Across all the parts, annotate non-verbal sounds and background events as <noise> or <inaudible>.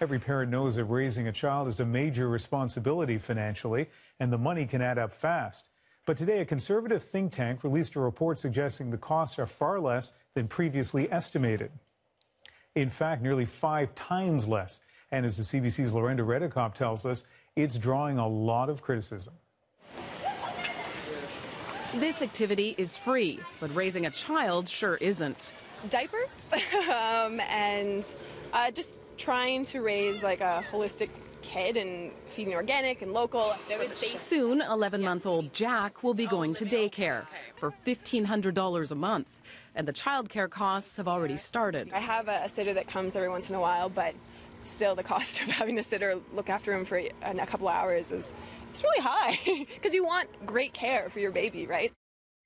Every parent knows that raising a child is a major responsibility financially, and the money can add up fast. But today, a conservative think tank released a report suggesting the costs are far less than previously estimated. In fact, nearly five times less. And as the CBC's Lorenda Reddekopp tells us, it's drawing a lot of criticism. This activity is free, but raising a child sure isn't. Diapers <laughs> um, and uh, just trying to raise like a holistic kid and feeding organic and local. Soon, 11 month old Jack will be going to daycare for $1,500 a month, and the childcare costs have already started. I have a, a sitter that comes every once in a while, but still the <laughs> cost of having a sitter look after him for a, a couple hours is it's really high <laughs> because you want great care for your baby, right?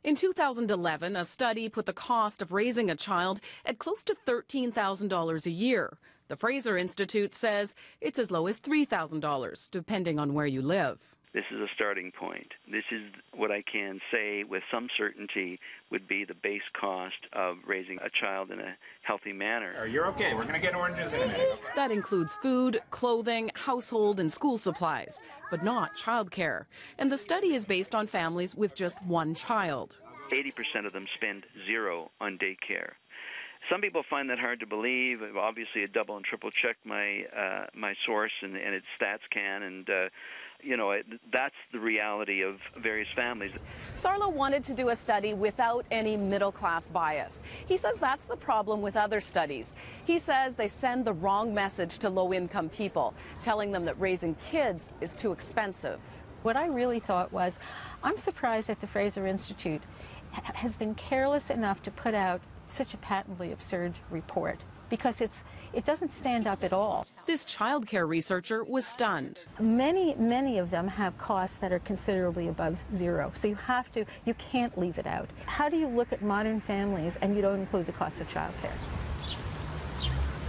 In 2011, a study put the cost of raising a child at close to $13,000 a year. The Fraser Institute says it's as low as $3,000, depending on where you live. This is a starting point. This is what I can say with some certainty would be the base cost of raising a child in a healthy manner. You're okay. We're going to get oranges in a minute. That includes food, clothing, household, and school supplies, but not childcare. And the study is based on families with just one child. 80% of them spend zero on daycare. Some people find that hard to believe. Obviously, I double and triple check my uh, my source and, and its StatsCan, and uh, you know it, that's the reality of various families. Sarlo wanted to do a study without any middle class bias. He says that's the problem with other studies. He says they send the wrong message to low income people, telling them that raising kids is too expensive. What I really thought was, I'm surprised that the Fraser Institute has been careless enough to put out such a patently absurd report because it's it doesn't stand up at all. This childcare researcher was stunned. Many, many of them have costs that are considerably above zero. So you have to, you can't leave it out. How do you look at modern families and you don't include the cost of childcare?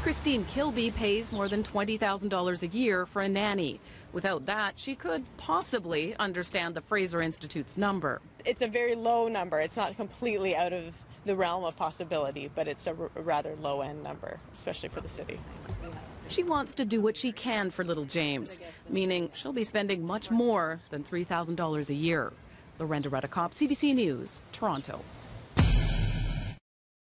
Christine Kilby pays more than $20,000 a year for a nanny. Without that, she could possibly understand the Fraser Institute's number. It's a very low number. It's not completely out of the realm of possibility, but it's a, rather low end number, especially for the city. She wants to do what she can for little James, meaning she'll be spending much more than $3,000 a year. Lorenda Reddekopp, CBC News, Toronto.